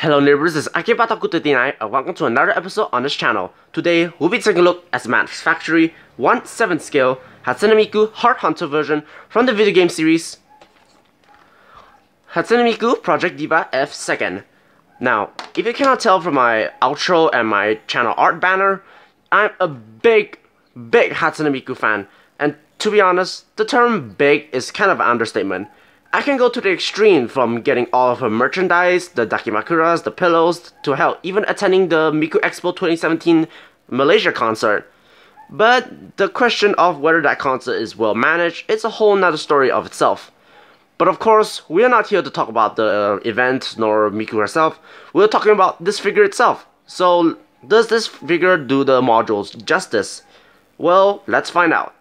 Hello neighbors, this is Akibataku39 and welcome to another episode on this channel. Today, we'll be taking a look at Max Factory 1 7 scale Hatsune Miku Heart Hunter version from the video game series Hatsune Miku Project Diva F Second. Now, if you cannot tell from my outro and my channel art banner, I'm a big, big Hatsune Miku fan. And to be honest, the term big is kind of an understatement. I can go to the extreme from getting all of her merchandise, the Dakimakuras, the pillows, to hell, even attending the Miku Expo 2017 Malaysia concert. But the question of whether that concert is well managed is a whole nother story of itself. But of course, we are not here to talk about the uh, event nor Miku herself, we're talking about this figure itself. So, does this figure do the modules justice? Well, let's find out.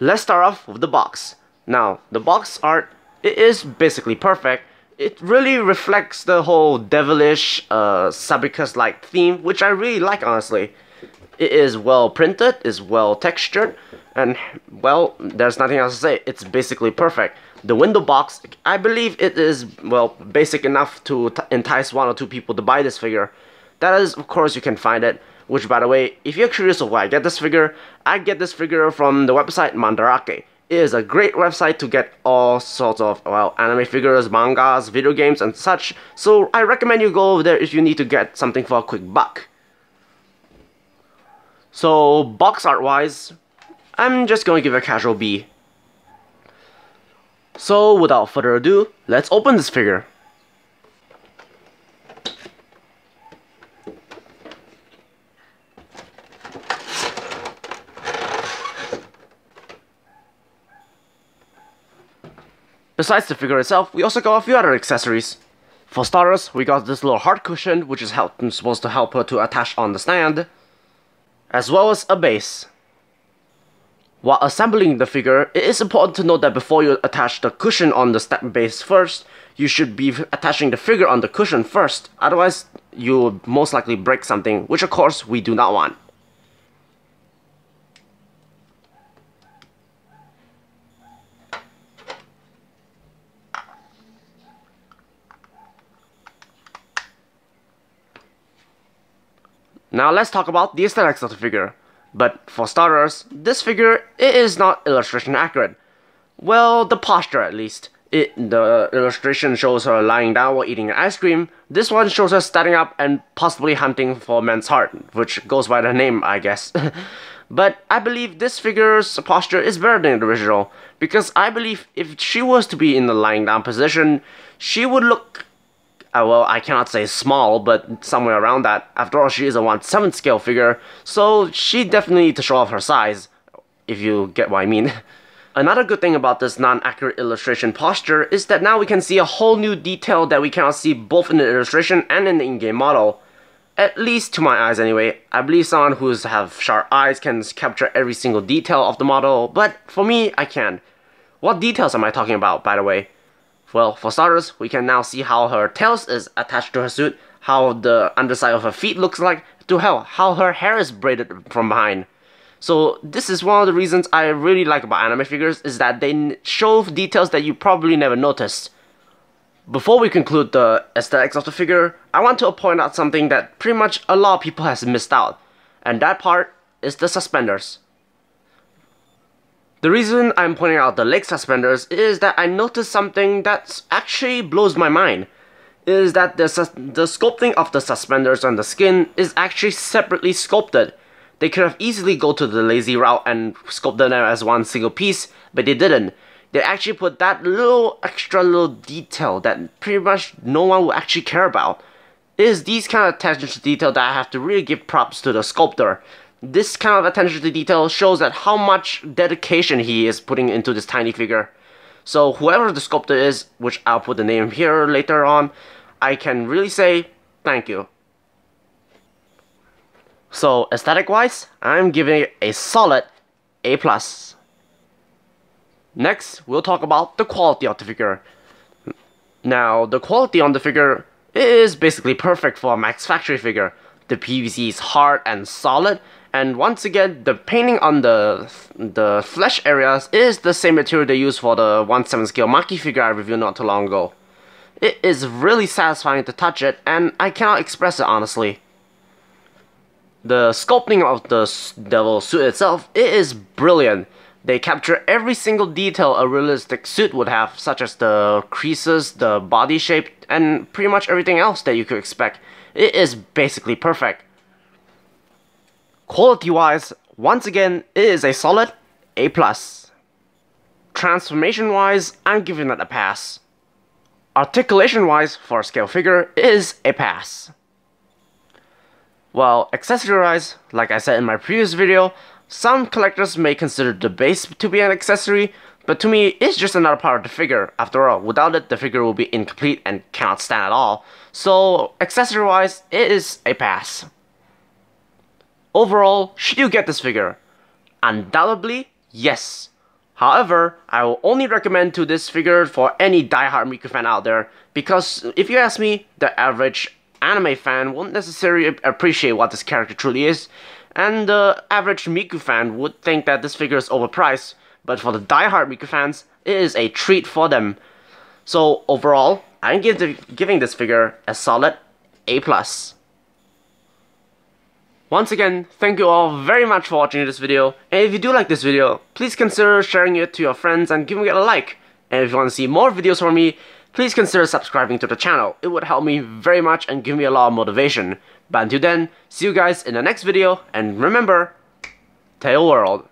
Let's start off with the box. Now, the box art, it is basically perfect. It really reflects the whole devilish, uh, succubus-like theme, which I really like, honestly. It is well printed, is well textured, and, well, there's nothing else to say. It's basically perfect. The window box, I believe it is, well, basic enough to entice one or two people to buy this figure. That is, of course, you can find it. Which, by the way, if you're curious of why I get this figure, I get this figure from the website Mandarake. It is a great website to get all sorts of, well, anime figures, mangas, video games, and such, so I recommend you go over there if you need to get something for a quick buck. So, box art wise, I'm just going to give a casual B. So, without further ado, let's open this figure. Besides the figure itself, we also got a few other accessories. For starters, we got this little heart cushion, which is help, supposed to help her to attach on the stand, as well as a base. While assembling the figure, it is important to note that before you attach the cushion on the step base first, you should be attaching the figure on the cushion first, otherwise you will most likely break something, which of course we do not want. Now let's talk about the aesthetics of the figure. But for starters, this figure it is not illustration accurate. Well, the posture at least. It, the illustration shows her lying down while eating an ice cream. This one shows her standing up and possibly hunting for man's heart, which goes by the name, I guess. but I believe this figure's posture is better than the original, because I believe if she was to be in the lying down position, she would look uh, well, I cannot say small, but somewhere around that. After all, she is a 1 7 scale figure, so she definitely needs to show off her size, if you get what I mean. Another good thing about this non-accurate illustration posture is that now we can see a whole new detail that we cannot see both in the illustration and in the in-game model. At least to my eyes anyway. I believe someone who have sharp eyes can capture every single detail of the model, but for me, I can't. What details am I talking about, by the way? Well, for starters, we can now see how her tails is attached to her suit, how the underside of her feet looks like, to hell, how her hair is braided from behind. So this is one of the reasons I really like about anime figures is that they show details that you probably never noticed. Before we conclude the aesthetics of the figure, I want to point out something that pretty much a lot of people has missed out, and that part is the suspenders. The reason I'm pointing out the leg suspenders is that I noticed something that actually blows my mind. Is that the, the sculpting of the suspenders on the skin is actually separately sculpted. They could have easily go to the lazy route and sculpt them as one single piece, but they didn't. They actually put that little extra little detail that pretty much no one will actually care about. It is these kind of attention to detail that I have to really give props to the sculptor. This kind of attention to detail shows that how much dedication he is putting into this tiny figure. So whoever the sculptor is, which I'll put the name here later on, I can really say thank you. So aesthetic wise, I'm giving it a solid A+. plus. Next, we'll talk about the quality of the figure. Now, the quality on the figure is basically perfect for a Max Factory figure. The PVC is hard and solid, and once again, the painting on the the flesh areas is the same material they use for the 1-7 scale Maki figure I reviewed not too long ago. It is really satisfying to touch it, and I cannot express it honestly. The sculpting of the devil suit itself, it is brilliant. They capture every single detail a realistic suit would have, such as the creases, the body shape, and pretty much everything else that you could expect. It is basically perfect. Quality-wise, once again, it is a solid A+. Transformation-wise, I'm giving that a pass. Articulation-wise, for a scale figure, is a pass. Well, accessory-wise, like I said in my previous video, some collectors may consider the base to be an accessory, but to me, it's just another part of the figure. After all, without it, the figure will be incomplete and cannot stand at all. So, accessory-wise, it is a pass. Overall, should you get this figure? Undoubtedly, yes. However, I will only recommend to this figure for any die-hard Miku fan out there, because if you ask me, the average anime fan won't necessarily appreciate what this character truly is, and the average Miku fan would think that this figure is overpriced, but for the die-hard Miku fans, it is a treat for them. So overall, I'm giving this figure a solid A+. Once again, thank you all very much for watching this video, and if you do like this video, please consider sharing it to your friends and giving it a like. And if you want to see more videos from me, please consider subscribing to the channel. It would help me very much and give me a lot of motivation. But until then, see you guys in the next video, and remember, Tail World.